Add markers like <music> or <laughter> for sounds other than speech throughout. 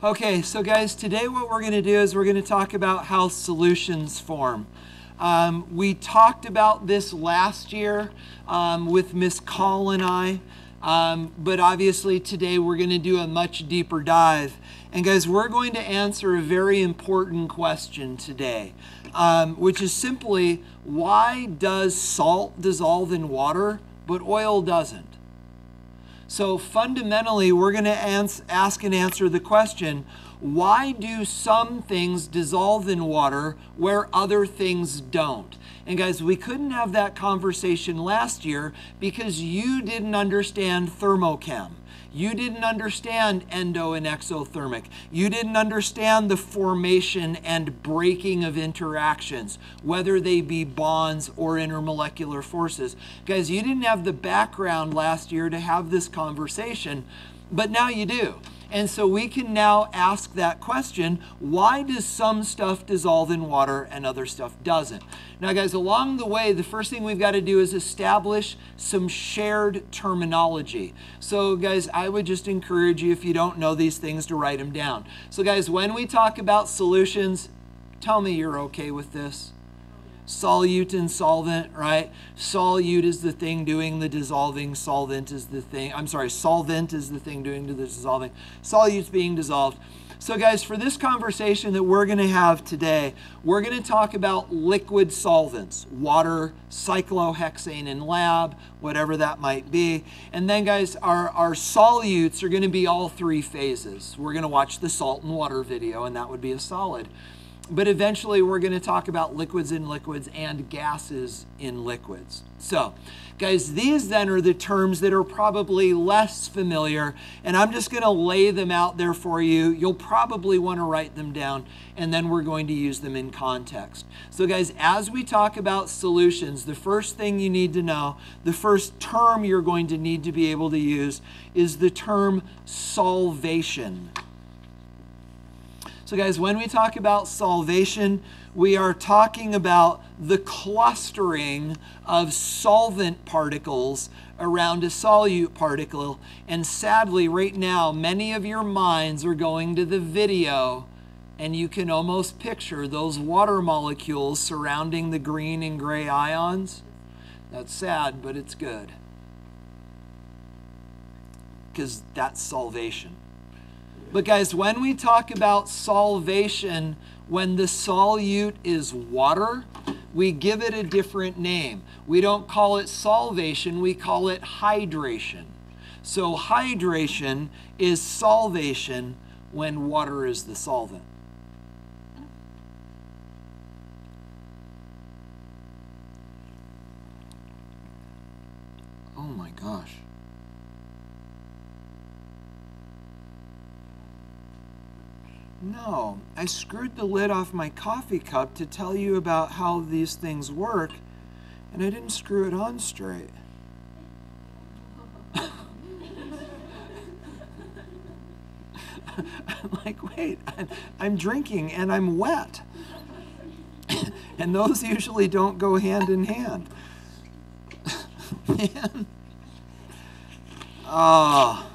Okay, so guys, today what we're going to do is we're going to talk about how solutions form. Um, we talked about this last year um, with Miss Call and I, um, but obviously today we're going to do a much deeper dive. And guys, we're going to answer a very important question today, um, which is simply why does salt dissolve in water but oil doesn't? So fundamentally, we're going to ask and answer the question why do some things dissolve in water where other things don't? And guys, we couldn't have that conversation last year because you didn't understand thermochem. You didn't understand endo and exothermic. You didn't understand the formation and breaking of interactions, whether they be bonds or intermolecular forces. Guys, you didn't have the background last year to have this conversation, but now you do. And so we can now ask that question why does some stuff dissolve in water and other stuff doesn't? Now, guys, along the way, the first thing we've got to do is establish some shared terminology. So, guys, I would just encourage you, if you don't know these things, to write them down. So, guys, when we talk about solutions, tell me you're okay with this solute and solvent, right? Solute is the thing doing the dissolving, solvent is the thing, I'm sorry, solvent is the thing doing the dissolving, solute's being dissolved. So, guys, for this conversation that we're going to have today, we're going to talk about liquid solvents, water, cyclohexane in lab, whatever that might be. And then, guys, our, our solutes are going to be all three phases. We're going to watch the salt and water video, and that would be a solid. But eventually, we're going to talk about liquids in liquids and gases in liquids. So, guys, these then are the terms that are probably less familiar, and I'm just going to lay them out there for you. You'll probably want to write them down, and then we're going to use them in context. So, guys, as we talk about solutions, the first thing you need to know, the first term you're going to need to be able to use is the term solvation. So, guys, when we talk about solvation, we are talking about the clustering of solvent particles around a solute particle. And sadly, right now, many of your minds are going to the video, and you can almost picture those water molecules surrounding the green and gray ions. That's sad, but it's good. Because that's solvation. But, guys, when we talk about solvation, when the solute is water, we give it a different name. We don't call it solvation, we call it hydration. So, hydration is solvation when water is the solvent. Oh my gosh. No, I screwed the lid off my coffee cup to tell you about how these things work, and I didn't screw it on straight. I'm <laughs> like, wait, I'm drinking and I'm wet. <laughs> and those usually don't go hand in hand. <laughs> Man. Oh.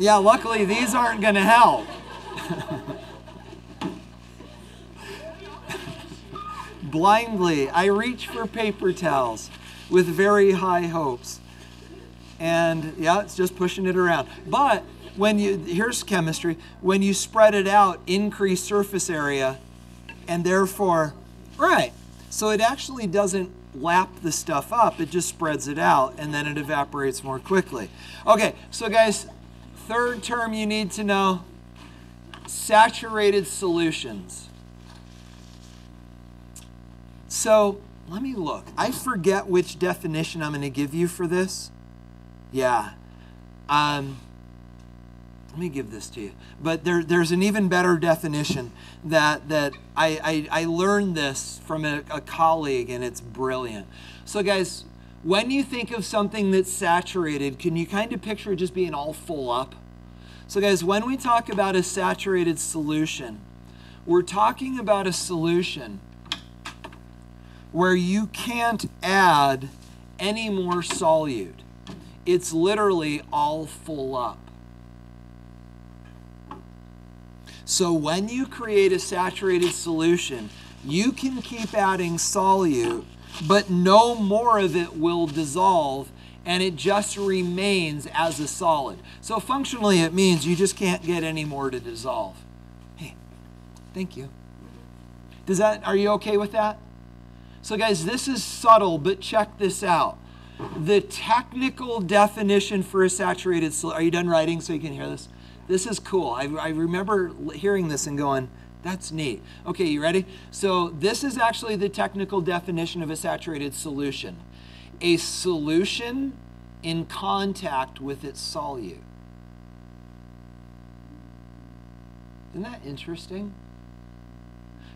Yeah, luckily these aren't going to help. Blindly, I reach for paper towels with very high hopes. And yeah, it's just pushing it around. But when you, here's chemistry, when you spread it out, increase surface area, and therefore, right, so it actually doesn't lap the stuff up, it just spreads it out, and then it evaporates more quickly. Okay, so guys, Third term you need to know saturated solutions. So let me look. I forget which definition I'm going to give you for this. Yeah. Um, let me give this to you. But there, there's an even better definition that, that I, I, I learned this from a, a colleague, and it's brilliant. So, guys, when you think of something that's saturated, can you kind of picture it just being all full up? So, guys, when we talk about a saturated solution, we're talking about a solution where you can't add any more solute. It's literally all full up. So when you create a saturated solution, you can keep adding solute, but no more of it will dissolve and it just remains as a solid. So functionally, it means you just can't get any more to dissolve. Hey, thank you. Does that, are you okay with that? So, guys, this is subtle, but check this out. The technical definition for a saturated solution, are you done writing so you can hear this? This is cool. I, I remember hearing this and going, that's neat. Okay, you ready? So, this is actually the technical definition of a saturated solution a solution in contact with its solute. Isn't that interesting?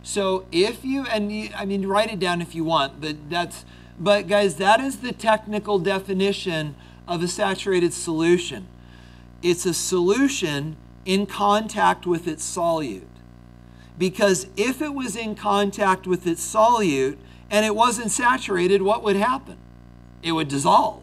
So if you and you, I mean write it down if you want, but that's but guys, that is the technical definition of a saturated solution. It's a solution in contact with its solute. Because if it was in contact with its solute and it wasn't saturated, what would happen? It would dissolve.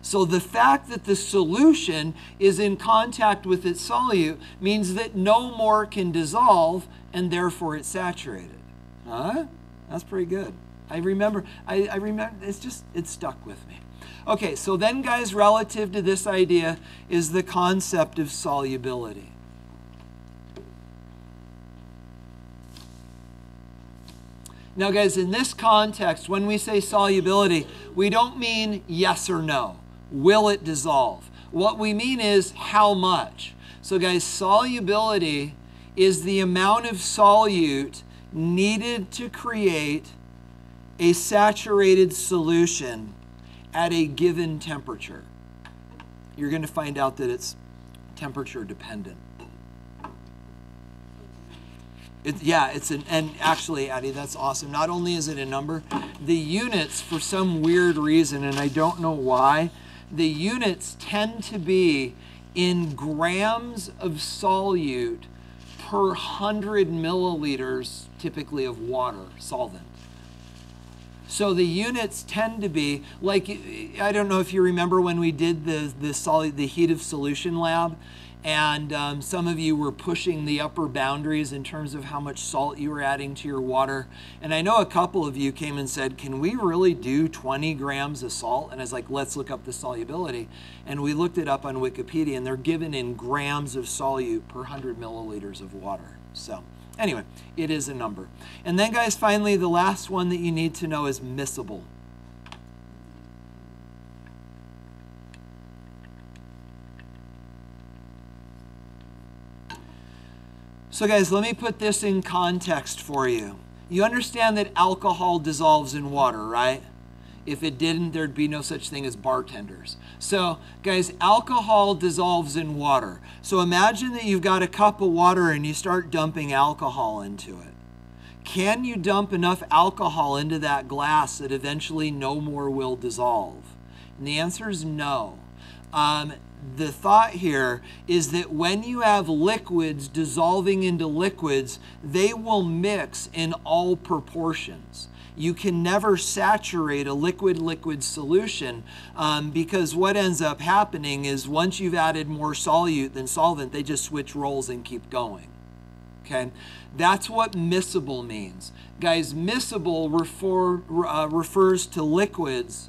So the fact that the solution is in contact with its solute means that no more can dissolve and therefore it's saturated. Huh? That's pretty good. I remember, I, I remember, it's just, it stuck with me. Okay, so then, guys, relative to this idea is the concept of solubility. Now, guys, in this context, when we say solubility, we don't mean yes or no. Will it dissolve? What we mean is how much. So, guys, solubility is the amount of solute needed to create a saturated solution at a given temperature. You're going to find out that it's temperature dependent. It, yeah, it's an, and actually, Addie, that's awesome. Not only is it a number, the units, for some weird reason, and I don't know why, the units tend to be in grams of solute per 100 milliliters, typically of water, solvent. So the units tend to be like I don't know if you remember when we did the the solid the heat of solution lab and um, some of you were pushing the upper boundaries in terms of how much salt you were adding to your water. And I know a couple of you came and said, Can we really do 20 grams of salt? And I was like, Let's look up the solubility. And we looked it up on Wikipedia, and they're given in grams of solute per 100 milliliters of water. So, anyway, it is a number. And then, guys, finally, the last one that you need to know is miscible. So, guys, let me put this in context for you. You understand that alcohol dissolves in water, right? If it didn't, there'd be no such thing as bartenders. So, guys, alcohol dissolves in water. So, imagine that you've got a cup of water and you start dumping alcohol into it. Can you dump enough alcohol into that glass that eventually no more will dissolve? And the answer is no. Um, the thought here is that when you have liquids dissolving into liquids, they will mix in all proportions. You can never saturate a liquid liquid solution um, because what ends up happening is once you've added more solute than solvent, they just switch roles and keep going. Okay, that's what miscible means. Guys, miscible refer, uh, refers to liquids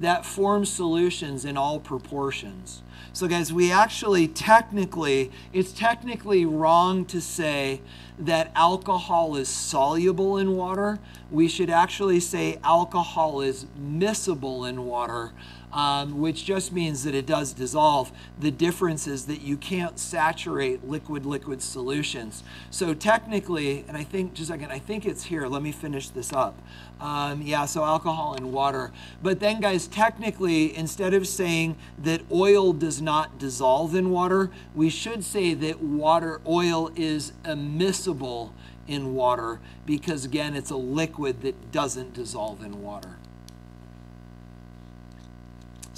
that forms solutions in all proportions. So, guys, we actually technically, it's technically wrong to say that alcohol is soluble in water. We should actually say alcohol is miscible in water um, which just means that it does dissolve. The difference is that you can't saturate liquid-liquid solutions. So technically, and I think, just a second, I think it's here. Let me finish this up. Um, yeah, so alcohol and water. But then, guys, technically, instead of saying that oil does not dissolve in water, we should say that water, oil is immiscible in water because, again, it's a liquid that doesn't dissolve in water.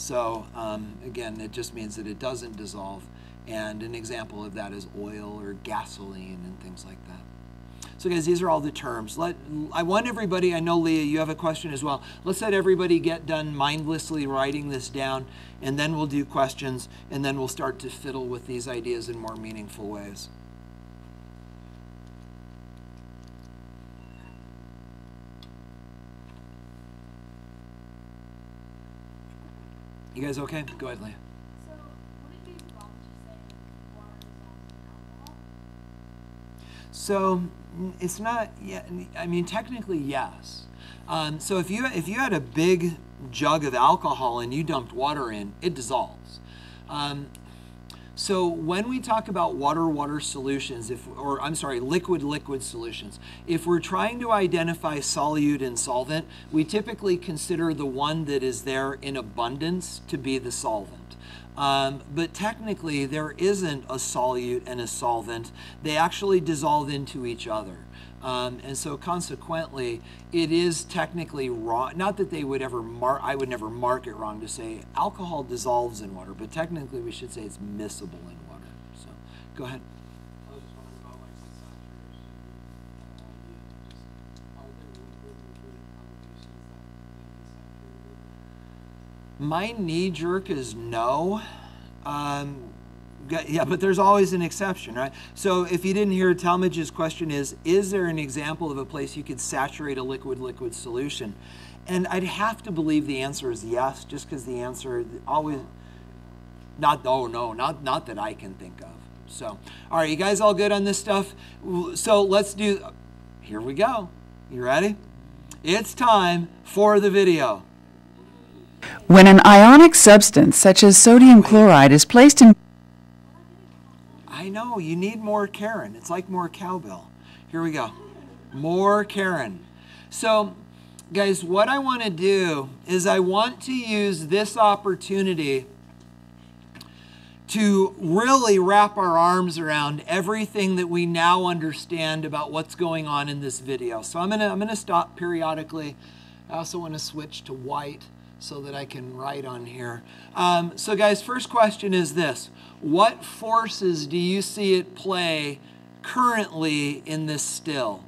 So um, again, it just means that it doesn't dissolve. And an example of that is oil or gasoline and things like that. So guys, these are all the terms. Let I want everybody, I know Leah, you have a question as well. Let's let everybody get done mindlessly writing this down, and then we'll do questions, and then we'll start to fiddle with these ideas in more meaningful ways. You guys okay? Go ahead, Leah. So, would it be wrong to say that water dissolves in alcohol? So it's not. Yeah, I mean technically yes. Um, so if you if you had a big jug of alcohol and you dumped water in, it dissolves. Um, so when we talk about water-water solutions, if or I'm sorry, liquid-liquid solutions, if we're trying to identify solute and solvent, we typically consider the one that is there in abundance to be the solvent. Um, but technically, there isn't a solute and a solvent. They actually dissolve into each other. Um, and so consequently, it is technically wrong. Not that they would ever mark, I would never mark it wrong to say alcohol dissolves in water, but technically we should say it's miscible in water. So go ahead. I was just wondering about like the saturation idea. Just are there liquid liquid applications that can be saturated? My knee jerk is no. Um, yeah, but there's always an exception, right? So if you didn't hear Talmadge's question is, is there an example of a place you could saturate a liquid-liquid solution? And I'd have to believe the answer is yes, just because the answer always, not, oh no, not, not that I can think of. So, all right, you guys all good on this stuff? So let's do, here we go. You ready? It's time for the video. When an ionic substance such as sodium chloride is placed in I know, you need more Karen. It's like more cowbell. Here we go. More Karen. So, guys, what I want to do is I want to use this opportunity to really wrap our arms around everything that we now understand about what's going on in this video. So I'm gonna I'm gonna stop periodically. I also want to switch to white so that I can write on here. Um, so guys, first question is this: What forces do you see at play currently in this still?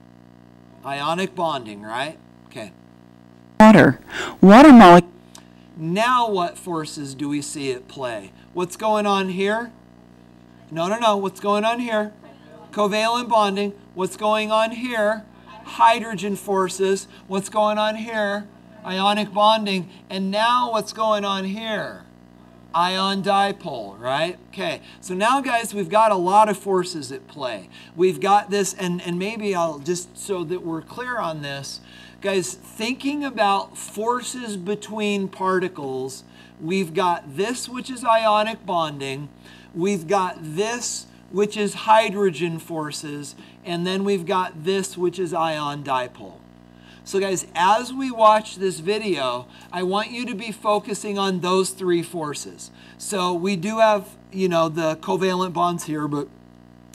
Ionic bonding, right? Okay. water, water molecule. Now, what forces do we see at play? What's going on here? No, no, no. What's going on here? Covalent bonding. What's going on here? Hydrogen forces. What's going on here? Ionic bonding. And now, what's going on here? ion dipole, right? Okay, so now guys, we've got a lot of forces at play. We've got this, and, and maybe I'll just so that we're clear on this, guys, thinking about forces between particles, we've got this, which is ionic bonding, we've got this, which is hydrogen forces, and then we've got this, which is ion dipole. So, guys, as we watch this video, I want you to be focusing on those three forces. So, we do have, you know, the covalent bonds here, but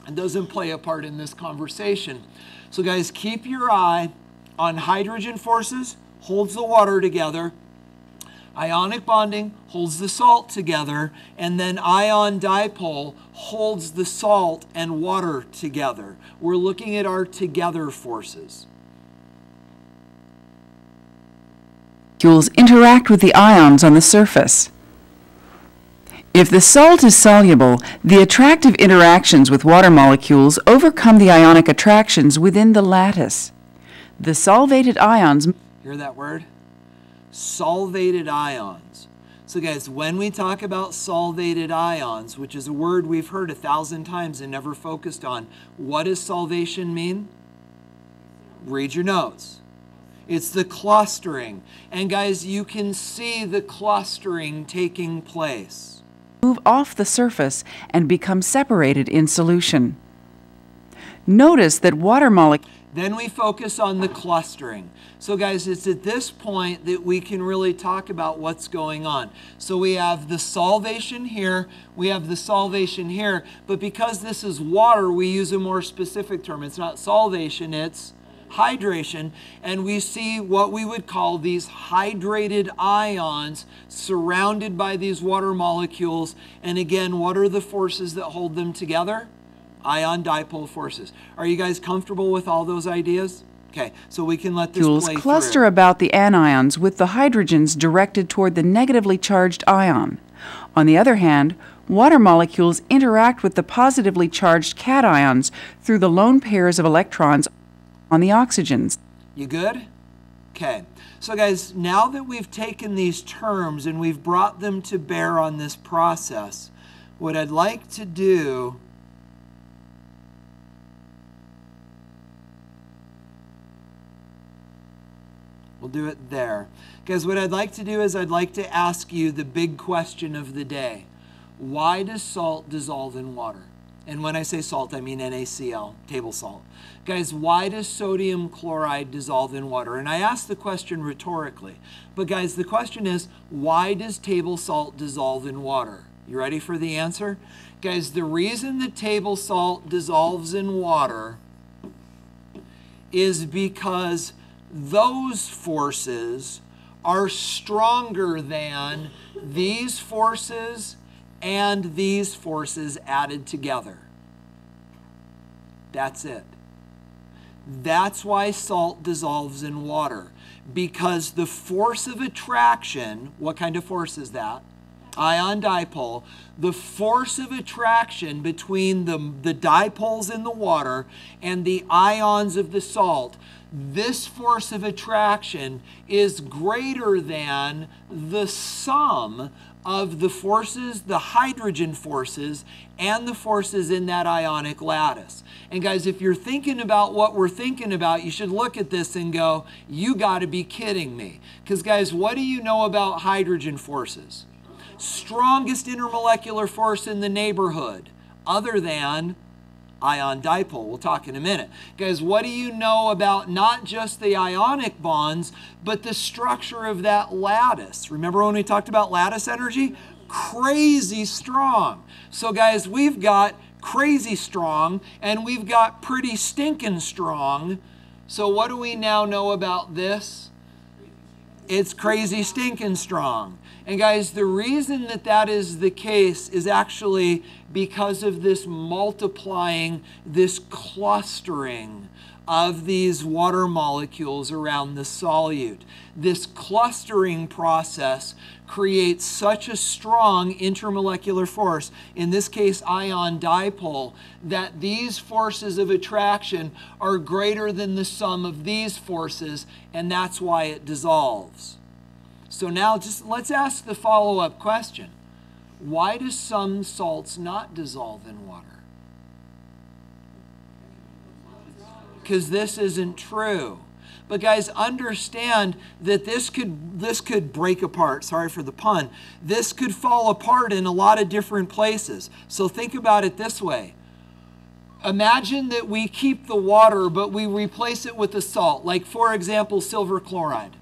it doesn't play a part in this conversation. So, guys, keep your eye on hydrogen forces, holds the water together. Ionic bonding holds the salt together, and then ion dipole holds the salt and water together. We're looking at our together forces. Interact with the ions on the surface. If the salt is soluble, the attractive interactions with water molecules overcome the ionic attractions within the lattice. The solvated ions Hear that word? Solvated ions. So, guys, when we talk about solvated ions, which is a word we've heard a thousand times and never focused on, what does solvation mean? Read your notes. It's the clustering. And, guys, you can see the clustering taking place. move off the surface and become separated in solution. Notice that water molecules Then we focus on the clustering. So, guys, it's at this point that we can really talk about what's going on. So, we have the solvation here, we have the solvation here, but because this is water, we use a more specific term. It's not solvation, it's hydration. And we see what we would call these hydrated ions surrounded by these water molecules. And again, what are the forces that hold them together? ion dipole forces. Are you guys comfortable with all those ideas? Okay, so we can let this molecules play cluster through. about the anions with the hydrogens directed toward the negatively charged ion. On the other hand, water molecules interact with the positively charged cations through the lone pairs of electrons on the oxygens. You good? Okay, so guys, now that we've taken these terms and we've brought them to bear on this process, what I'd like to do We'll do it there. Guys, what I'd like to do is I'd like to ask you the big question of the day. Why does salt dissolve in water? And when I say salt, I mean NaCl, table salt. Guys, why does sodium chloride dissolve in water? And I ask the question rhetorically. But guys, the question is, why does table salt dissolve in water? You ready for the answer? Guys, the reason that table salt dissolves in water is because those forces are stronger than these forces and these forces added together. That's it. That's why salt dissolves in water. Because the force of attraction, what kind of force is that? Ion dipole. The force of attraction between the, the dipoles in the water and the ions of the salt this force of attraction is greater than the sum of the forces, the hydrogen forces, and the forces in that ionic lattice. And guys, if you're thinking about what we're thinking about, you should look at this and go, you got to be kidding me. Because, guys, what do you know about hydrogen forces? Strongest intermolecular force in the neighborhood, other than ion dipole. We'll talk in a minute. Guys, what do you know about not just the ionic bonds, but the structure of that lattice? Remember when we talked about lattice energy? Crazy strong. So, guys, we've got crazy strong and we've got pretty stinking strong. So, what do we now know about this? It's crazy stinking strong. And guys, the reason that that is the case is actually because of this multiplying, this clustering of these water molecules around the solute. This clustering process creates such a strong intermolecular force, in this case, ion dipole, that these forces of attraction are greater than the sum of these forces, and that's why it dissolves. So now just let's ask the follow-up question. Why do some salts not dissolve in water? Because this isn't true. But guys, understand that this could this could break apart. Sorry for the pun. This could fall apart in a lot of different places. So think about it this way. Imagine that we keep the water, but we replace it with a salt, like for example, silver chloride.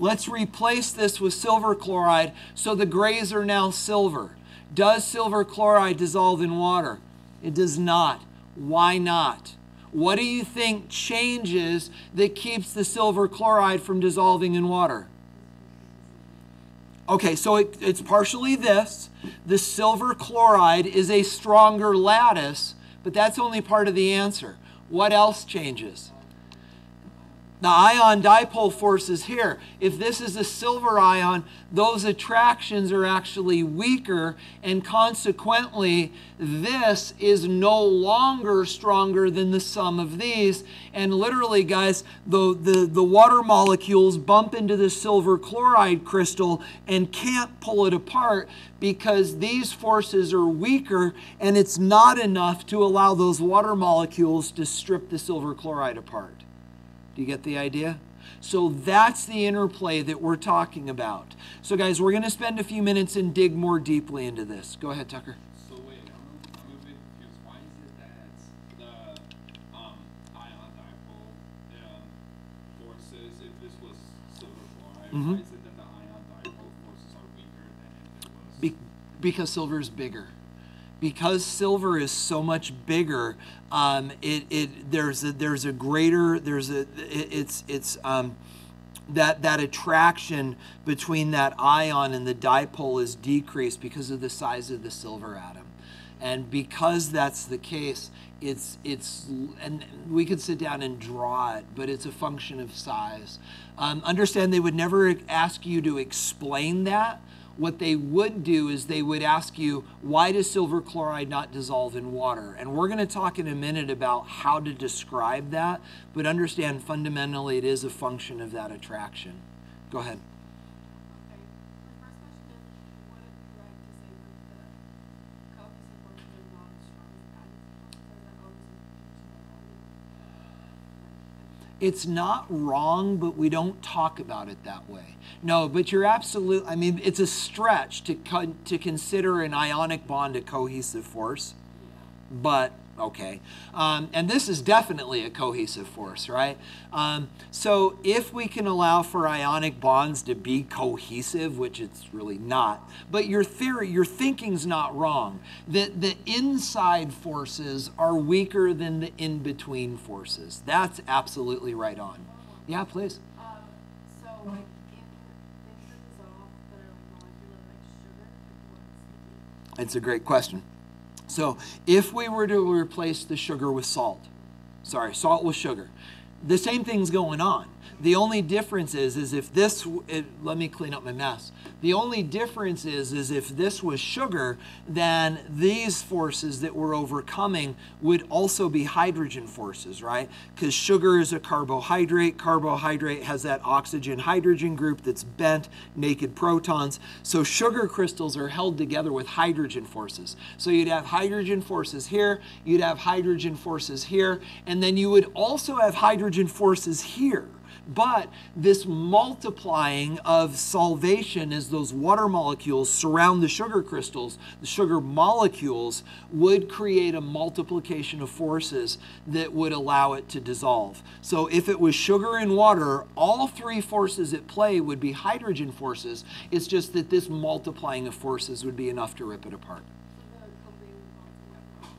Let's replace this with silver chloride so the grays are now silver. Does silver chloride dissolve in water? It does not. Why not? What do you think changes that keeps the silver chloride from dissolving in water? Okay, so it, it's partially this. The silver chloride is a stronger lattice, but that's only part of the answer. What else changes? The ion dipole force is here. If this is a silver ion, those attractions are actually weaker, and consequently, this is no longer stronger than the sum of these. And literally, guys, the, the, the water molecules bump into the silver chloride crystal and can't pull it apart because these forces are weaker, and it's not enough to allow those water molecules to strip the silver chloride apart. Do you get the idea? So that's the interplay that we're talking about. So, guys, we're going to spend a few minutes and dig more deeply into this. Go ahead, Tucker. So wait, I'm, I'm a bit confused. Why is it that the um, ion dipole um, forces, if this was silver chloride, Mhm. why is it that the ion dipole forces are weaker than if it was? Be- because silver is bigger. Because silver is so much bigger, um, it, it there's a, there's a greater there's a it, it's it's um, that that attraction between that ion and the dipole is decreased because of the size of the silver atom, and because that's the case, it's it's and we could sit down and draw it, but it's a function of size. Um, understand they would never ask you to explain that What they would do is they would ask you, why does silver chloride not dissolve in water? And we're going to talk in a minute about how to describe that, but understand fundamentally it is a function of that attraction. Go ahead. It's not wrong, but we don't talk about it that way. No, but you're absolute. I mean, it's a stretch to con- to consider an ionic bond a cohesive force, but okay. Um, and this is definitely a cohesive force, right? Um, so if we can allow for ionic bonds to be cohesive, which it's really not, but your theory, your thinking's not wrong. That the inside forces are weaker than the in between forces. That's absolutely right on. Yeah, please. Um, so like in things that dissolve that are like molecular like sugar, like what's the It's a great question. So, if we were to replace the sugar with salt, sorry, salt with sugar, the same thing's going on. The only difference is, is if this, it, let me clean up my mess. The only difference is, is if this was sugar, then these forces that we're overcoming would also be hydrogen forces, right? Because sugar is a carbohydrate. Carbohydrate has that oxygen hydrogen group that's bent, naked protons. So sugar crystals are held together with hydrogen forces. So you'd have hydrogen forces here, you'd have hydrogen forces here, and then you would also have hydrogen forces here. But this multiplying of solvation as those water molecules surround the sugar crystals, the sugar molecules would create a multiplication of forces that would allow it to dissolve. So if it was sugar and water, all three forces at play would be hydrogen forces. It's just that this multiplying of forces would be enough to rip it apart. So the covalent bonds are what?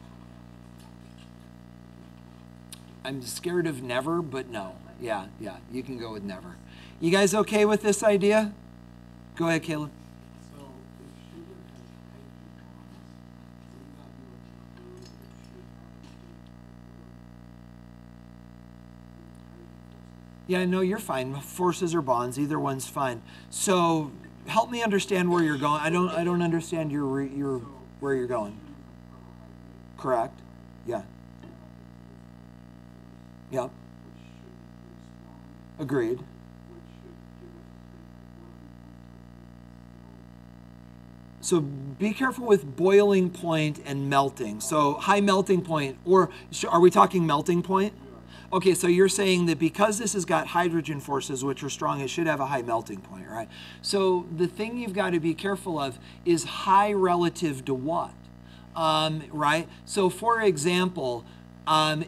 I'm scared of never, but no. Yeah, yeah, you can go with never. You guys okay with this idea? Go ahead, Caleb. Yeah, no, you're fine. Forces or bonds, either one's fine. So, help me understand where you're going. I don't, I don't understand your, your, where you're going. Correct? Yeah. Yep. Agreed. So be careful with boiling point and melting. So high melting point, or are we talking melting point? Okay, so you're saying that because this has got hydrogen forces, which are strong, it should have a high melting point, right? So the thing you've got to be careful of is high relative to what? Um, right? So for example, um,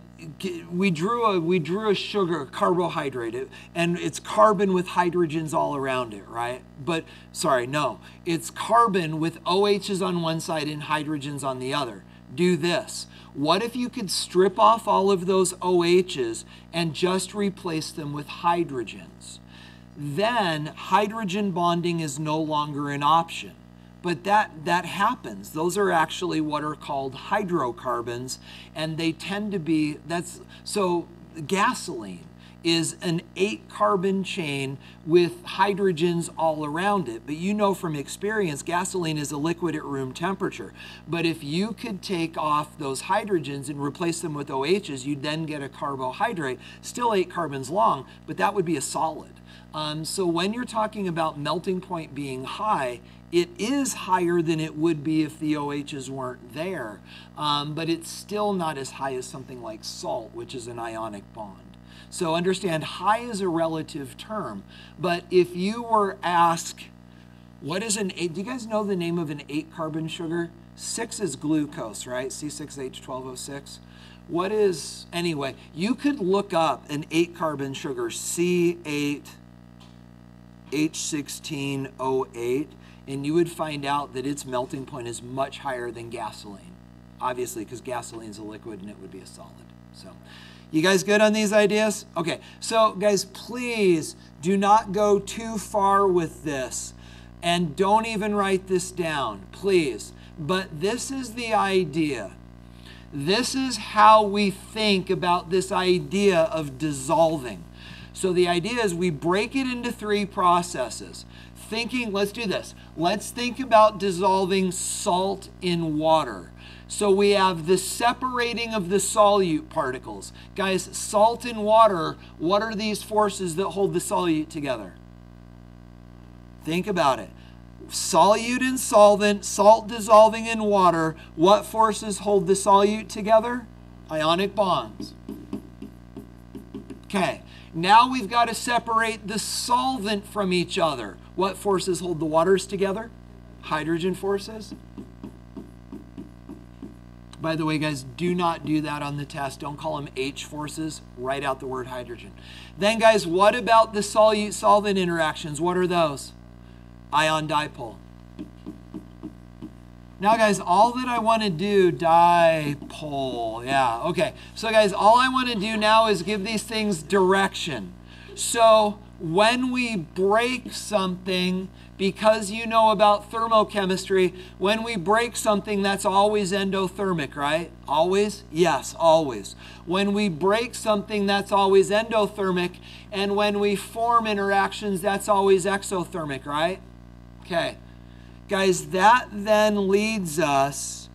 we drew a we drew a sugar carbohydrate. And it's carbon with hydrogens all around it right? But sorry no. It's carbon with oh's on one side and hydrogens on the other. Do this. What if you could strip off all of those oh's and just replace them with hydrogens? Then hydrogen bonding is no longer an option but that that happens. Those are actually what are called hydrocarbons and they tend to be that's so gasoline is an eight carbon chain with hydrogens all around it. But you know from experience gasoline is a liquid at room temperature. But if you could take off those hydrogens and replace them with ohs you'd then get a carbohydrate still eight carbons long but that would be a solid um, so when you're talking about melting point being high, it is higher than it would be if the OHs weren't there, um, but it's still not as high as something like salt, which is an ionic bond. So understand, high is a relative term, but if you were asked, what is an eight? Do you guys know the name of an eight carbon sugar? Six is glucose, right? C6H12O6. What is, anyway, you could look up an eight carbon sugar, C8 H1608, and you would find out that its melting point is much higher than gasoline. Obviously, because gasoline is a liquid and it would be a solid. So, you guys good on these ideas? Okay, so guys, please do not go too far with this and don't even write this down, please. But this is the idea. This is how we think about this idea of dissolving. So the idea is we break it into three processes. thinking, let's do this. Let's think about dissolving salt in water. So we have the separating of the solute particles. Guys, salt in water, what are these forces that hold the solute together? Think about it. Solute and solvent, salt dissolving in water, what forces hold the solute together? Ionic bonds. Okay, now we've got to separate the solvent from each other. What forces hold the waters together? Hydrogen forces. By the way, guys, do not do that on the test. Don't call them H forces. Write out the word hydrogen. Then, guys, what about the solute solvent interactions? What are those? Ion dipole. Now, guys, all that I want to do, dipole. Yeah, okay. So, guys, all I want to do now is give these things direction. So, when we break something, because you know about thermochemistry, when we break something, that's always endothermic, right? Always? Yes, always. When we break something, that's always endothermic. And when we form interactions, that's always exothermic, right? Okay. Guys, that then leads us.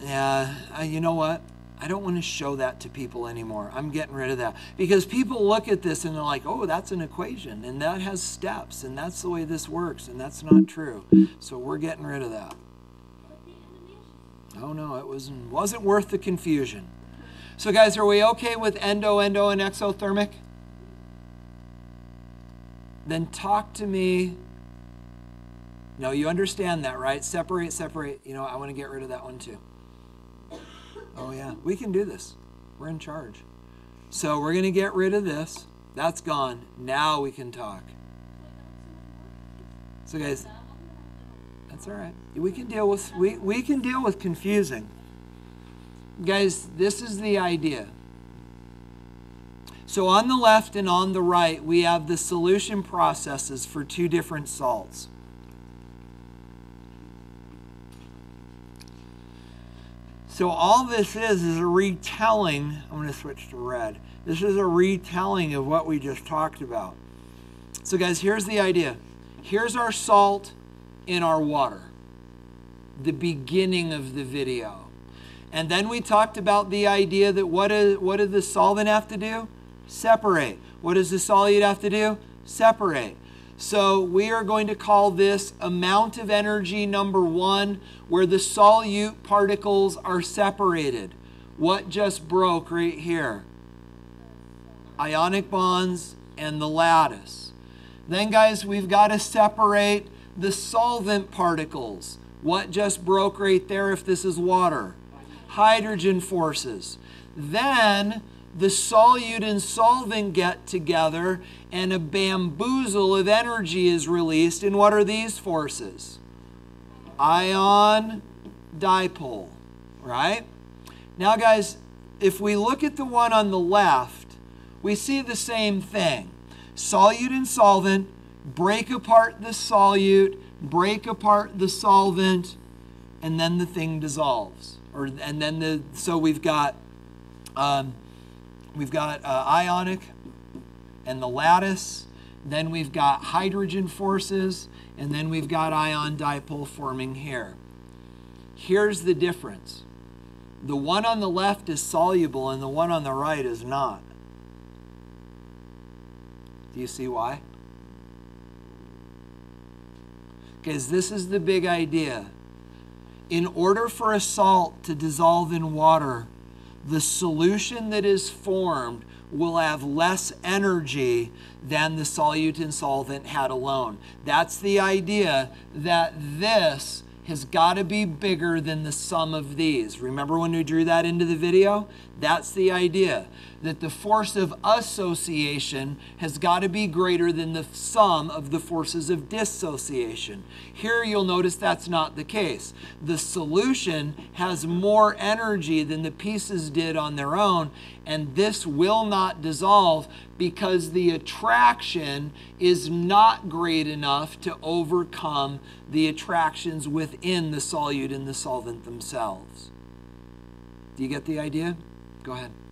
Yeah, uh, you know what? I don't want to show that to people anymore. I'm getting rid of that. Because people look at this and they're like, oh, that's an equation and that has steps and that's the way this works and that's not true. So we're getting rid of that. Oh no, it was, wasn't worth the confusion. So, guys, are we okay with endo, endo, and exothermic? Then talk to me. No, you understand that, right? Separate, separate. You know, I want to get rid of that one too. Oh, yeah, we can do this. We're in charge. So we're going to get rid of this. That's gone. Now we can talk. So, guys, that's all right. We can deal with we, we can deal with confusing. Guys, this is the idea. So on the left and on the right, we have the solution processes for two different salts. So all this is is a retelling. I'm going to switch to red. This is a retelling of what we just talked about. So guys, here's the idea. Here's our salt in our water. The beginning of the video. And then we talked about the idea that what, is, what does the solvent have to do? Separate. What does the solute have to do? Separate. So we are going to call this amount of energy number one, where the solute particles are separated. What just broke right here? Ionic bonds and the lattice. Then, guys, we've got to separate the solvent particles. What just broke right there if this is water? Hydrogen forces. Then the solute and solvent get together and a bamboozle of energy is released. And what are these forces? Ion dipole, right? Now, guys, if we look at the one on the left, we see the same thing. Solute and solvent break apart the solute, break apart the solvent, and then the thing dissolves. Or and then the so we've got um, we've got uh, ionic and the lattice. Then we've got hydrogen forces, and then we've got ion dipole forming here. Here's the difference. The one on the left is soluble and the one on the right is not. Do you see why? Because this is the big idea. In order for a salt to dissolve in water, the solution that is formed will have less energy than the solute and solvent had alone. That's the idea that this has got to be bigger than the sum of these. Remember when we drew that into the video? That's the idea. That the force of association has got to be greater than the sum of the forces of dissociation. Here you'll notice that's not the case. The solution has more energy than the pieces did on their own, and this will not dissolve because the attraction is not great enough to overcome the attractions within the solute and the solvent themselves. Do you get the idea? Go ahead.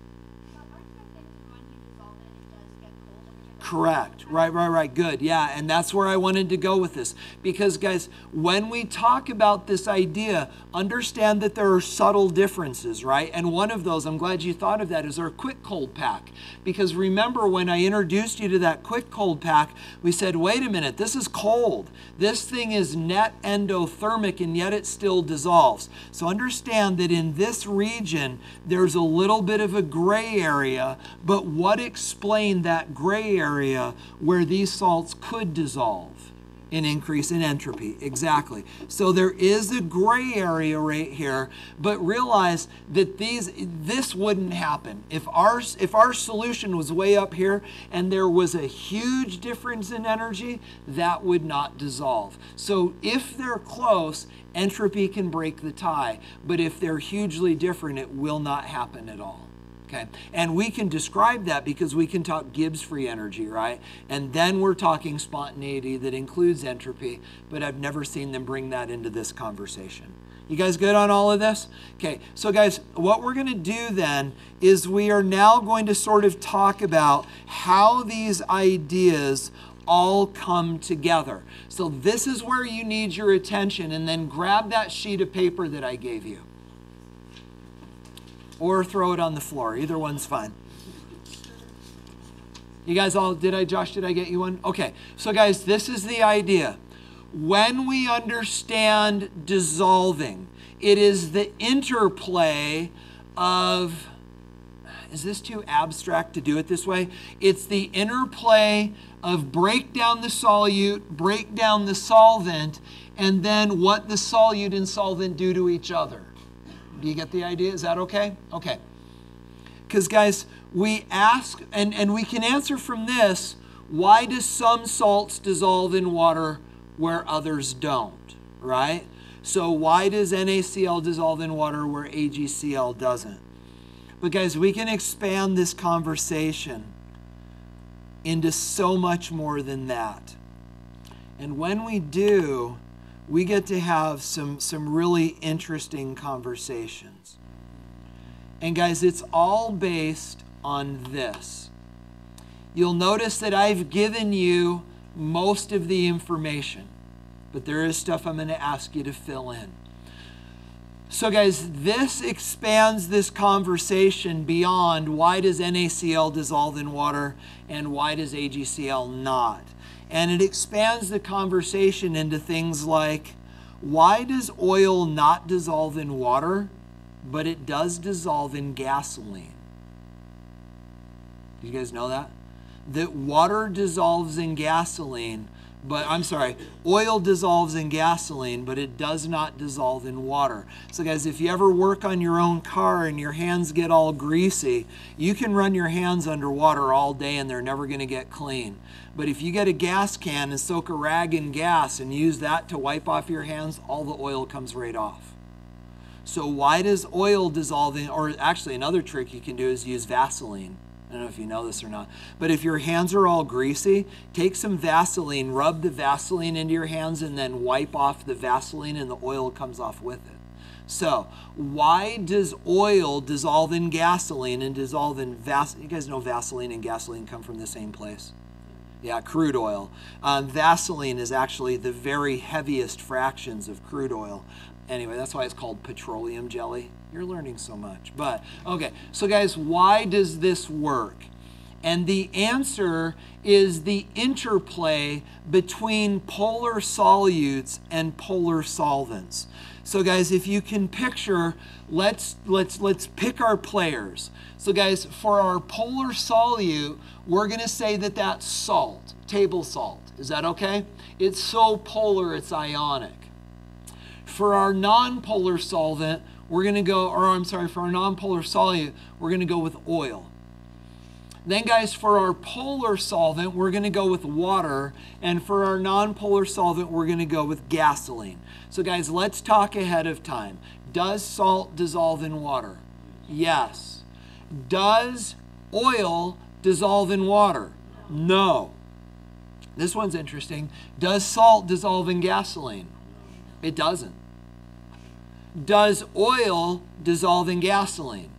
Correct. Right, right, right. Good. Yeah. And that's where I wanted to go with this. Because, guys, when we talk about this idea, understand that there are subtle differences, right? And one of those, I'm glad you thought of that, is our quick cold pack. Because remember when I introduced you to that quick cold pack, we said, wait a minute, this is cold. This thing is net endothermic and yet it still dissolves. So understand that in this region, there's a little bit of a gray area, but what explained that gray area where these salts could dissolve? An increase in entropy. Exactly. So there is a gray area right here, but realize that these this wouldn't happen. If our if our solution was way up here and there was a huge difference in energy, that would not dissolve. So if they're close, entropy can break the tie, but if they're hugely different, it will not happen at all. Okay. And we can describe that because we can talk Gibbs free energy, right? And then we're talking spontaneity that includes entropy, but I've never seen them bring that into this conversation. You guys good on all of this? Okay, so guys, what we're going to do then is we are now going to sort of talk about how these ideas all come together. So this is where you need your attention, and then grab that sheet of paper that I gave you or throw it on the floor. Either one's fine. You guys all, did I, Josh, did I get you one? Okay, so guys, this is the idea. When we understand dissolving, it is the interplay of, is this too abstract to do it this way? It's the interplay of break down the solute, break down the solvent, and then what the solute and solvent do to each other. Do you get the idea? Is that okay? Okay. Because, guys, we ask, and, and we can answer from this why do some salts dissolve in water where others don't, right? So, why does NaCl dissolve in water where AgCl doesn't? But, guys, we can expand this conversation into so much more than that. And when we do, we get to have some, some really interesting conversations. And guys, it's all based on this. You'll notice that I've given you most of the information, but there is stuff I'm going to ask you to fill in. So, guys, this expands this conversation beyond why does NaCl dissolve in water and why does AgCl not? And it expands the conversation into things like why does oil not dissolve in water, but it does dissolve in gasoline? Do you guys know that? That water dissolves in gasoline, but I'm sorry, oil dissolves in gasoline, but it does not dissolve in water. So, guys, if you ever work on your own car and your hands get all greasy, you can run your hands underwater all day and they're never going to get clean. But if you get a gas can and soak a rag in gas and use that to wipe off your hands, all the oil comes right off. So, why does oil dissolve in, or actually, another trick you can do is use Vaseline. I don't know if you know this or not. But if your hands are all greasy, take some Vaseline, rub the Vaseline into your hands, and then wipe off the Vaseline, and the oil comes off with it. So, why does oil dissolve in gasoline and dissolve in Vaseline? You guys know Vaseline and gasoline come from the same place. Yeah, crude oil. Um, Vaseline is actually the very heaviest fractions of crude oil. Anyway, that's why it's called petroleum jelly. You're learning so much. But, okay, so guys, why does this work? And the answer is the interplay between polar solutes and polar solvents. So guys, if you can picture, let's let's let's pick our players. So guys, for our polar solute, we're going to say that that's salt, table salt. Is that okay? It's so polar it's ionic. For our nonpolar solvent, we're going to go or I'm sorry, for our nonpolar solute, we're going to go with oil. Then, guys, for our polar solvent, we're going to go with water. And for our nonpolar solvent, we're going to go with gasoline. So, guys, let's talk ahead of time. Does salt dissolve in water? Yes. Does oil dissolve in water? No. This one's interesting. Does salt dissolve in gasoline? It doesn't. Does oil dissolve in gasoline?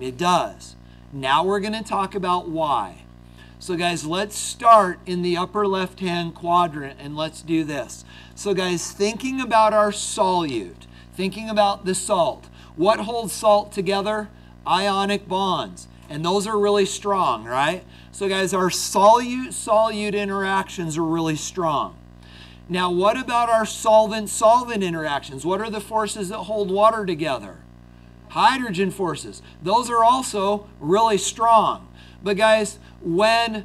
It does. Now we're going to talk about why. So, guys, let's start in the upper left hand quadrant and let's do this. So, guys, thinking about our solute, thinking about the salt, what holds salt together? Ionic bonds. And those are really strong, right? So, guys, our solute solute interactions are really strong. Now, what about our solvent solvent interactions? What are the forces that hold water together? Hydrogen forces. Those are also really strong. But guys, when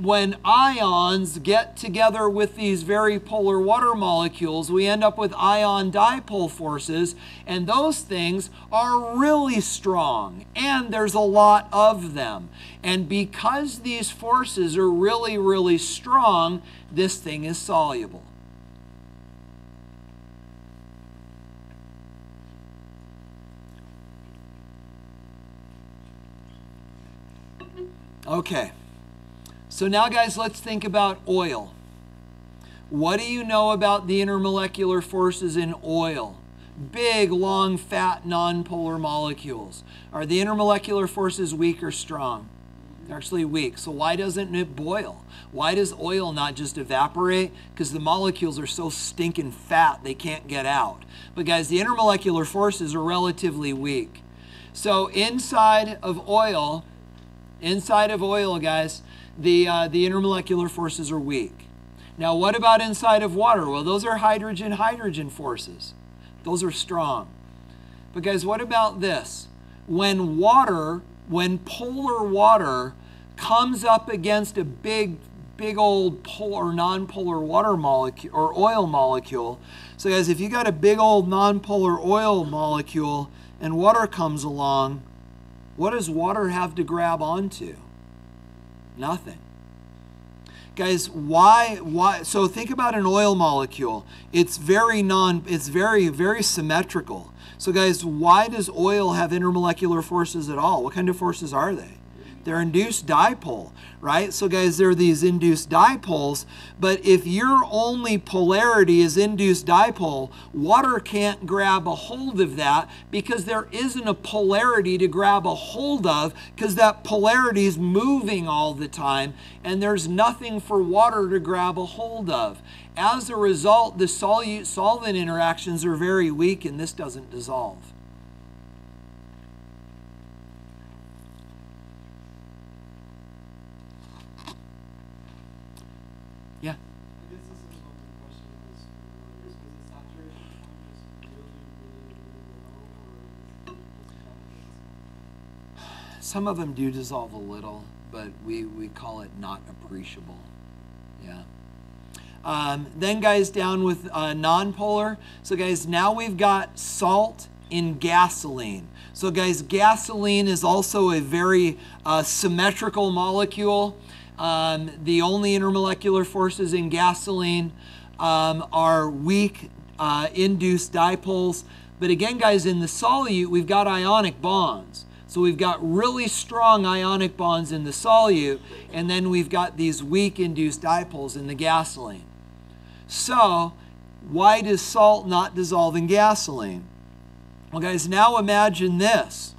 when ions get together with these very polar water molecules, we end up with ion dipole forces, and those things are really strong, and there's a lot of them. And because these forces are really, really strong, this thing is soluble. Okay. So now, guys, let's think about oil. What do you know about the intermolecular forces in oil? Big, long, fat, nonpolar molecules. Are the intermolecular forces weak or strong? They're actually weak. So why doesn't it boil? Why does oil not just evaporate? Because the molecules are so stinking fat they can't get out. But guys, the intermolecular forces are relatively weak. So inside of oil, inside of oil, guys, the, uh, the intermolecular forces are weak. Now, what about inside of water? Well, those are hydrogen hydrogen forces, those are strong. But, guys, what about this? When water, when polar water comes up against a big, big old polar, non-polar water molecule or oil molecule. So, guys, if you got a big old non-polar oil molecule and water comes along, what does water have to grab onto? Nothing. Guys, why why so think about an oil molecule. It's very non it's very very symmetrical. So guys, why does oil have intermolecular forces at all? What kind of forces are they? They're induced dipole, right? So, guys, there are these induced dipoles, but if your only polarity is induced dipole, water can't grab a hold of that because there isn't a polarity to grab a hold of because that polarity is moving all the time and there's nothing for water to grab a hold of. As a result, the solute solvent interactions are very weak and this doesn't dissolve. Yeah. I guess this is an open question as for is the saturation point just really, really, really low, or is it just about this? Some of them do dissolve a little, but we, we call it not appreciable. Yeah. Um, then, guys, down with uh, nonpolar. So, guys, now we've got salt in gasoline. So, guys, gasoline is also a very uh, symmetrical molecule. Um, the only intermolecular forces in gasoline um, are weak uh, induced dipoles. But again, guys, in the solute, we've got ionic bonds. So we've got really strong ionic bonds in the solute, and then we've got these weak induced dipoles in the gasoline. So, why does salt not dissolve in gasoline? Well, guys, now imagine this.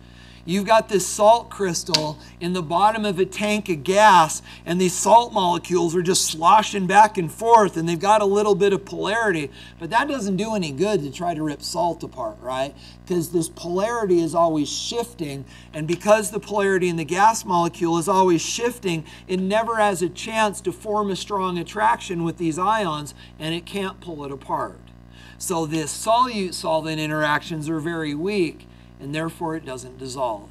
You've got this salt crystal in the bottom of a tank of gas, and these salt molecules are just sloshing back and forth, and they've got a little bit of polarity. But that doesn't do any good to try to rip salt apart, right? Because this polarity is always shifting, and because the polarity in the gas molecule is always shifting, it never has a chance to form a strong attraction with these ions, and it can't pull it apart. So, the solute solvent interactions are very weak and therefore it doesn't dissolve.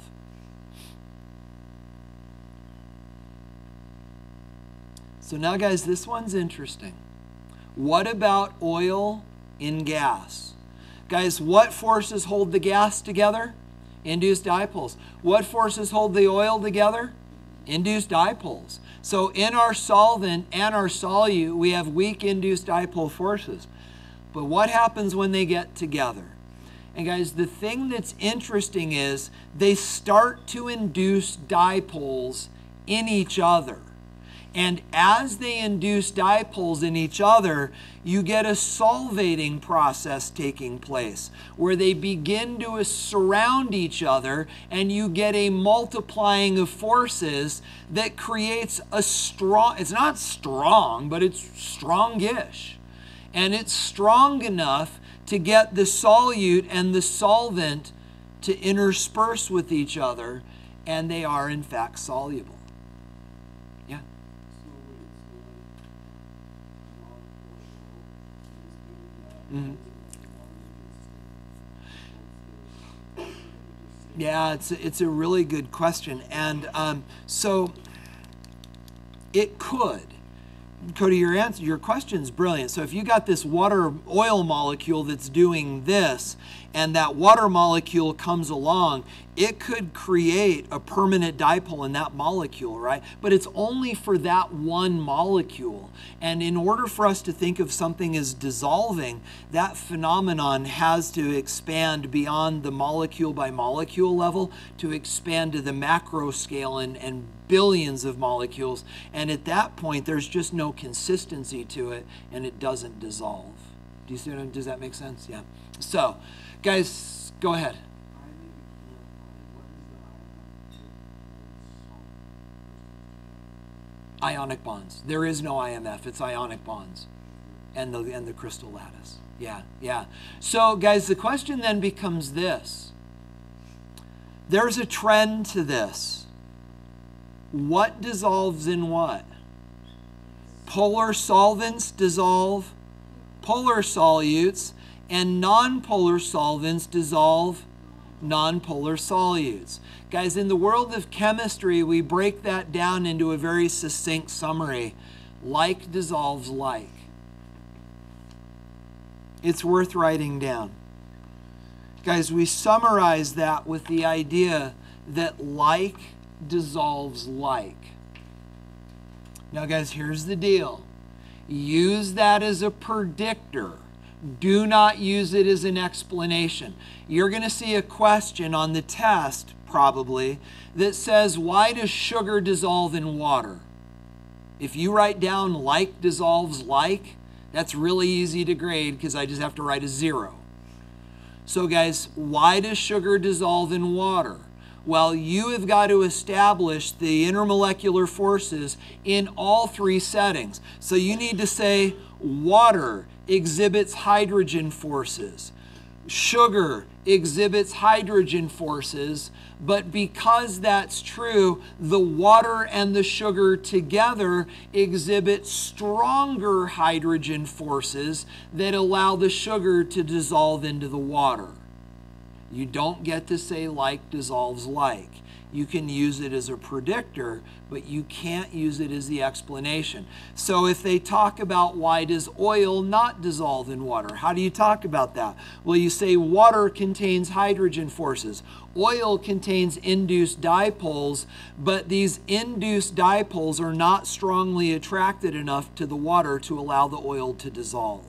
So now, guys, this one's interesting. What about oil in gas? Guys, what forces hold the gas together? Induced dipoles. What forces hold the oil together? Induced dipoles. So in our solvent and our solute, we have weak induced dipole forces. But what happens when they get together? And guys, the thing that's interesting is they start to induce dipoles in each other. And as they induce dipoles in each other, you get a solvating process taking place where they begin to surround each other and you get a multiplying of forces that creates a strong, it's not strong, but it's strongish. And it's strong enough to get the solute and the solvent to intersperse with each other, and they are in fact soluble. Yeah. Mhm. that. Yeah, it's a, it's a really good question, and um, so it could. Cody, your answer, your question's brilliant. So if you got this water oil molecule that's doing this, and that water molecule comes along, it could create a permanent dipole in that molecule, right? But it's only for that one molecule. And in order for us to think of something as dissolving, that phenomenon has to expand beyond the molecule by molecule level to expand to the macro scale and, and billions of molecules. And at that point, there's just no consistency to it and it doesn't dissolve. Do you see what I'm, does that make sense? Yeah. So, guys, go ahead. Ionic bonds. There is no IMF. It's ionic bonds, and the and the crystal lattice. Yeah, yeah. So, guys, the question then becomes this. There's a trend to this. What dissolves in what? Polar solvents dissolve polar solutes, and nonpolar solvents dissolve nonpolar solutes. Guys, in the world of chemistry, we break that down into a very succinct summary like dissolves like. It's worth writing down. Guys, we summarize that with the idea that like dissolves like. Now, guys, here's the deal use that as a predictor. Do not use it as an explanation. You're going to see a question on the test, probably, that says, Why does sugar dissolve in water? If you write down like dissolves like, that's really easy to grade because I just have to write a zero. So, guys, why does sugar dissolve in water? Well, you have got to establish the intermolecular forces in all three settings. So, you need to say water exhibits hydrogen forces, sugar exhibits hydrogen forces, but because that's true, the water and the sugar together exhibit stronger hydrogen forces that allow the sugar to dissolve into the water. You don't get to say like dissolves like. You can use it as a predictor, but you can't use it as the explanation. So if they talk about why does oil not dissolve in water, how do you talk about that? Well, you say water contains hydrogen forces. Oil contains induced dipoles, but these induced dipoles are not strongly attracted enough to the water to allow the oil to dissolve.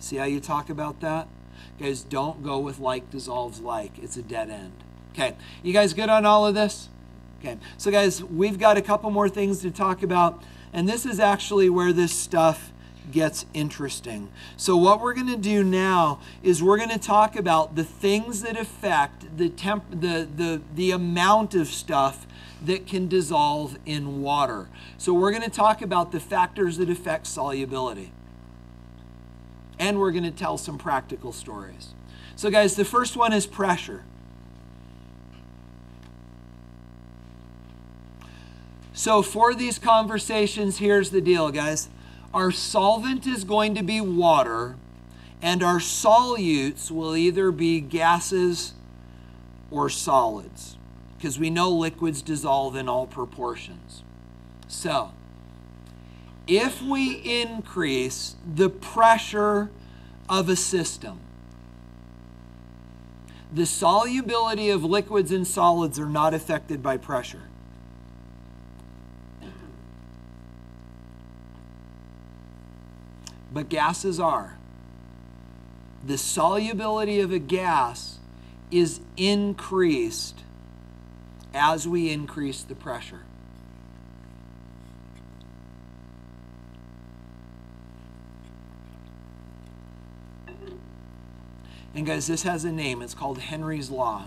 See how you talk about that? Guys, don't go with like dissolves like. It's a dead end. Okay, you guys good on all of this? Okay, so guys, we've got a couple more things to talk about, and this is actually where this stuff gets interesting. So what we're going to do now is we're going to talk about the things that affect the temp the the the amount of stuff that can dissolve in water. So we're going to talk about the factors that affect solubility. And we're going to tell some practical stories. So guys, the first one is pressure. So, for these conversations, here's the deal, guys. Our solvent is going to be water, and our solutes will either be gases or solids, because we know liquids dissolve in all proportions. So, if we increase the pressure of a system, the solubility of liquids and solids are not affected by pressure. but gases are. The solubility of a gas is increased as we increase the pressure. And guys, this has a name. It's called Henry's Law.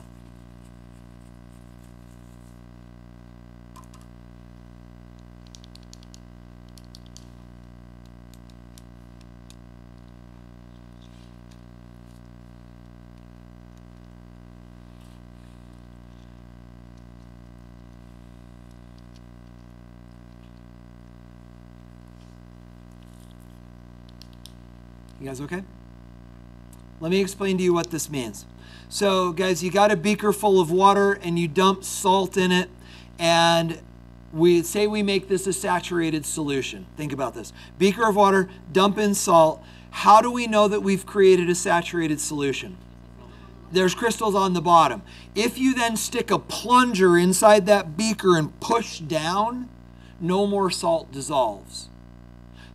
You guys okay? Let me explain to you what this means. So, guys, you got a beaker full of water and you dump salt in it, and we say we make this a saturated solution. Think about this beaker of water, dump in salt. How do we know that we've created a saturated solution? There's crystals on the bottom. If you then stick a plunger inside that beaker and push down, no more salt dissolves.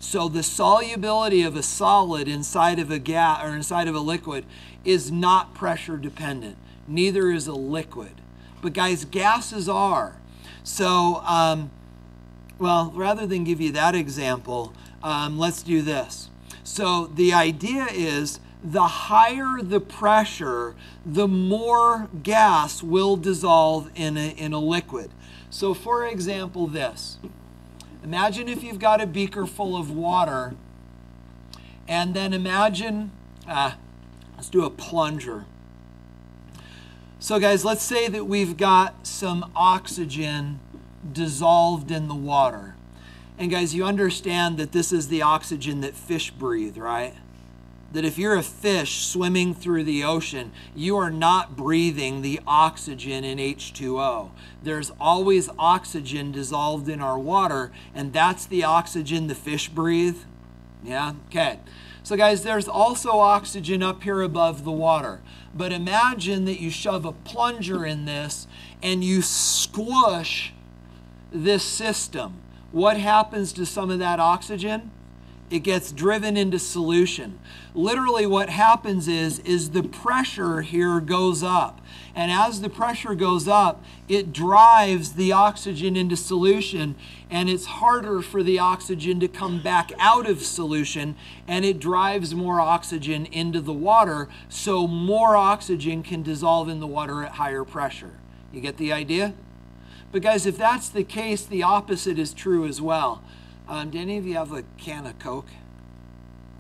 So the solubility of a solid inside of a gas or inside of a liquid is not pressure dependent. Neither is a liquid. But guys, gases are. So, um, well, rather than give you that example, um, let's do this. So the idea is the higher the pressure, the more gas will dissolve in a, in a liquid. So, for example, this. Imagine if you've got a beaker full of water, and then imagine, ah, let's do a plunger. So, guys, let's say that we've got some oxygen dissolved in the water. And, guys, you understand that this is the oxygen that fish breathe, right? That if you're a fish swimming through the ocean, you are not breathing the oxygen in H2O. There's always oxygen dissolved in our water, and that's the oxygen the fish breathe. Yeah? Okay. So, guys, there's also oxygen up here above the water. But imagine that you shove a plunger in this and you squish this system. What happens to some of that oxygen? It gets driven into solution. Literally what happens is is the pressure here goes up. And as the pressure goes up, it drives the oxygen into solution and it's harder for the oxygen to come back out of solution and it drives more oxygen into the water so more oxygen can dissolve in the water at higher pressure. You get the idea? But guys, if that's the case, the opposite is true as well. Um, do any of you have a can of Coke?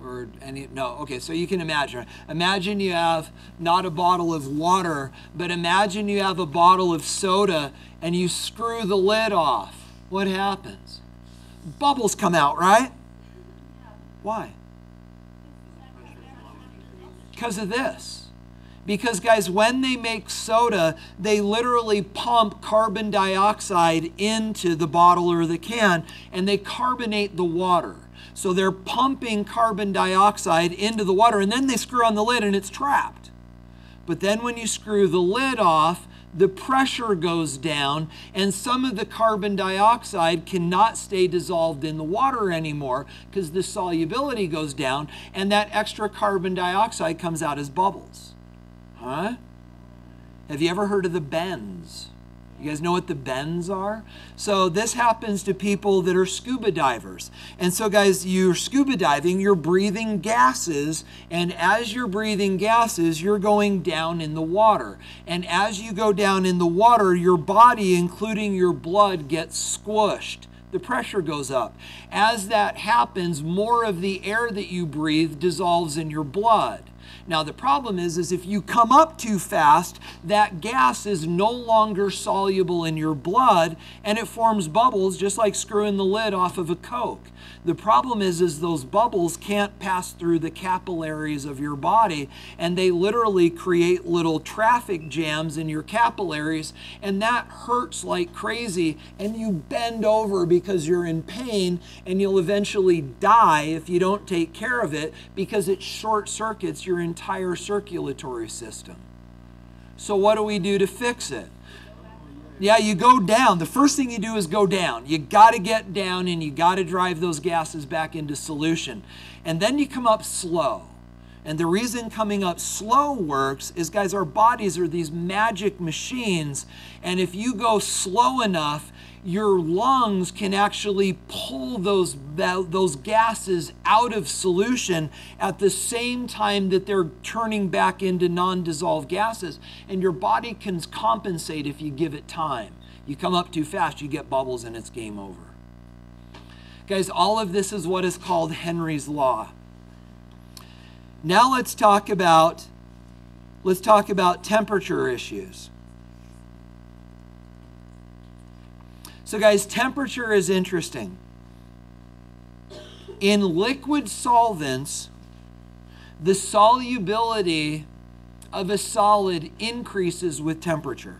Or any? No. Okay, so you can imagine. Imagine you have not a bottle of water, but imagine you have a bottle of soda and you screw the lid off. What happens? Bubbles come out, right? Why? Because of this. Because, guys, when they make soda, they literally pump carbon dioxide into the bottle or the can and they carbonate the water. So they're pumping carbon dioxide into the water and then they screw on the lid and it's trapped. But then when you screw the lid off, the pressure goes down and some of the carbon dioxide cannot stay dissolved in the water anymore because the solubility goes down and that extra carbon dioxide comes out as bubbles. Huh? Have you ever heard of the bends? You guys know what the bends are? So this happens to people that are scuba divers. And so guys, you're scuba diving, you're breathing gases, and as you're breathing gases, you're going down in the water. And as you go down in the water, your body, including your blood, gets squished the pressure goes up. As that happens, more of the air that you breathe dissolves in your blood. Now the problem is is if you come up too fast, that gas is no longer soluble in your blood and it forms bubbles just like screwing the lid off of a Coke. The problem is is those bubbles can't pass through the capillaries of your body and they literally create little traffic jams in your capillaries and that hurts like crazy and you bend over because you're in pain and you'll eventually die if you don't take care of it because it short circuits your entire circulatory system. So what do we do to fix it? Yeah, you go down. The first thing you do is go down. You got to get down and you got to drive those gases back into solution. And then you come up slow. And the reason coming up slow works is, guys, our bodies are these magic machines. And if you go slow enough, your lungs can actually pull those, those gases out of solution at the same time that they're turning back into non dissolved gases. And your body can compensate if you give it time. You come up too fast, you get bubbles, and it's game over. Guys, all of this is what is called Henry's Law. Now let's talk about let's talk about temperature issues. So guys, temperature is interesting. In liquid solvents, the solubility of a solid increases with temperature.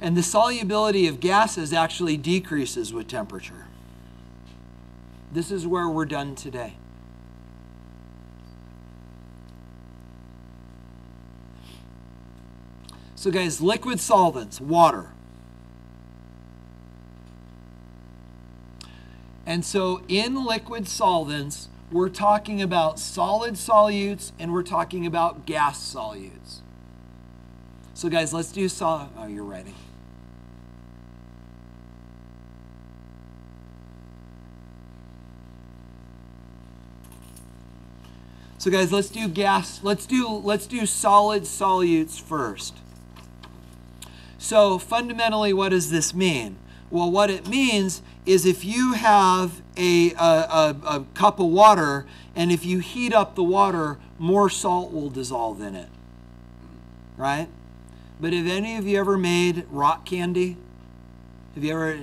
And the solubility of gases actually decreases with temperature. This is where we're done today. So, guys, liquid solvents, water. And so, in liquid solvents, we're talking about solid solutes and we're talking about gas solutes. So, guys, let's do sol. Oh, you're ready. So guys, let's do gas. Let's do let's do solid solutes first. So fundamentally, what does this mean? Well, what it means is if you have a, a, a, a cup of water and if you heat up the water, more salt will dissolve in it. Right? But have any of you ever made rock candy? Have you ever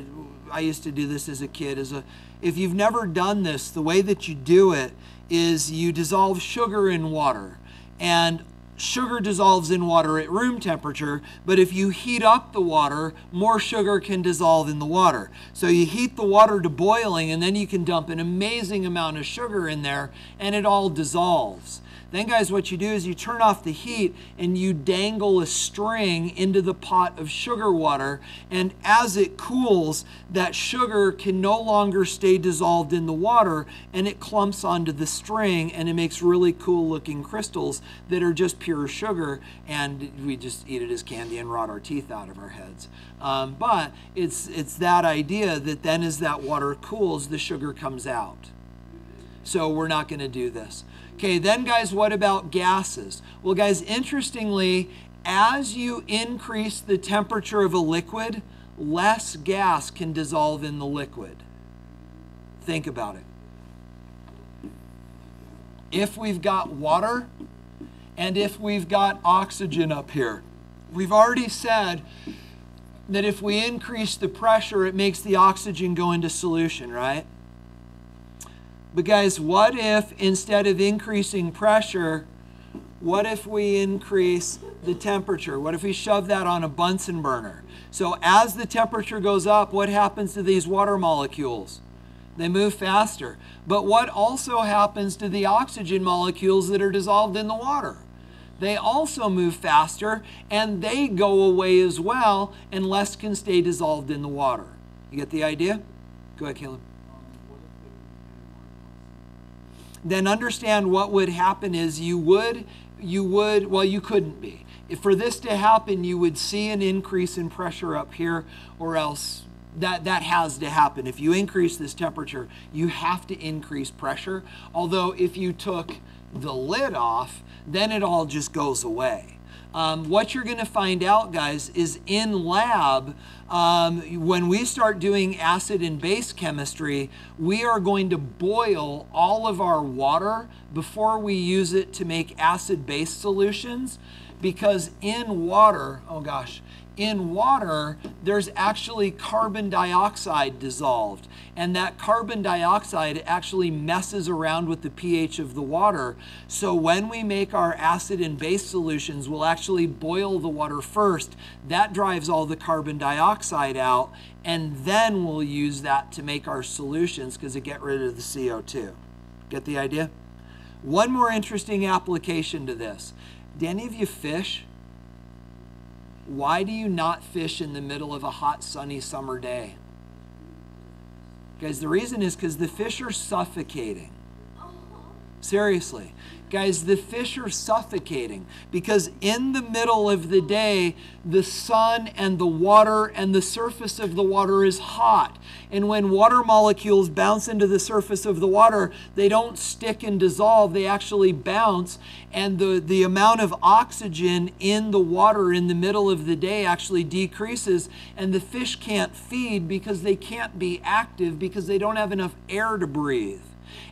I used to do this as a kid as a if you've never done this, the way that you do it is you dissolve sugar in water. And sugar dissolves in water at room temperature, but if you heat up the water, more sugar can dissolve in the water. So you heat the water to boiling, and then you can dump an amazing amount of sugar in there, and it all dissolves. Then, guys, what you do is you turn off the heat and you dangle a string into the pot of sugar water. And as it cools, that sugar can no longer stay dissolved in the water and it clumps onto the string and it makes really cool looking crystals that are just pure sugar. And we just eat it as candy and rot our teeth out of our heads. Um, but it's, it's that idea that then as that water cools, the sugar comes out. So we're not going to do this. Okay, then, guys, what about gases? Well, guys, interestingly, as you increase the temperature of a liquid, less gas can dissolve in the liquid. Think about it. If we've got water and if we've got oxygen up here, we've already said that if we increase the pressure, it makes the oxygen go into solution, right? But, guys, what if instead of increasing pressure, what if we increase the temperature? What if we shove that on a Bunsen burner? So, as the temperature goes up, what happens to these water molecules? They move faster. But what also happens to the oxygen molecules that are dissolved in the water? They also move faster and they go away as well, and less can stay dissolved in the water. You get the idea? Go ahead, Caleb. Then understand what would happen is you would you would well you couldn't be. If for this to happen you would see an increase in pressure up here or else that that has to happen. If you increase this temperature you have to increase pressure. Although if you took the lid off then it all just goes away um, what you're going to find out, guys, is in lab, um, when we start doing acid and base chemistry, we are going to boil all of our water before we use it to make acid base solutions because in water, oh gosh, in water, there's actually carbon dioxide dissolved. And that carbon dioxide actually messes around with the pH of the water. So when we make our acid and base solutions, we'll actually boil the water first. That drives all the carbon dioxide out. And then we'll use that to make our solutions because it get rid of the CO2. Get the idea? One more interesting application to this. Do any of you fish? Why do you not fish in the middle of a hot, sunny summer day? Guys, the reason is because the fish are suffocating. Seriously. Guys, the fish are suffocating because in the middle of the day, the sun and the water and the surface of the water is hot. And when water molecules bounce into the surface of the water, they don't stick and dissolve, they actually bounce. And the, the amount of oxygen in the water in the middle of the day actually decreases. And the fish can't feed because they can't be active because they don't have enough air to breathe.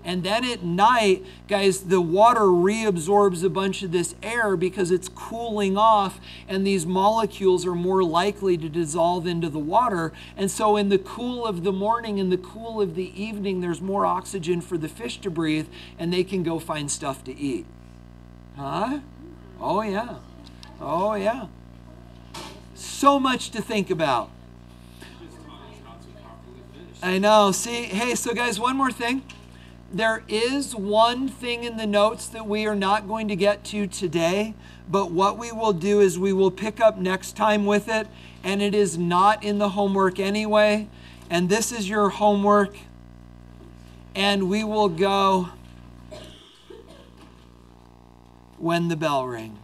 And then at night, guys, the water reabsorbs a bunch of this air because it's cooling off, and these molecules are more likely to dissolve into the water. And so, in the cool of the morning and the cool of the evening, there's more oxygen for the fish to breathe, and they can go find stuff to eat. Huh? Oh, yeah. Oh, yeah. So much to think about. I know. See, hey, so guys, one more thing there is one thing in the notes that we are not going to get to today, but what we will do is we will pick up next time with it, and it is not in the homework anyway. And this is your homework, and we will go when the bell rings.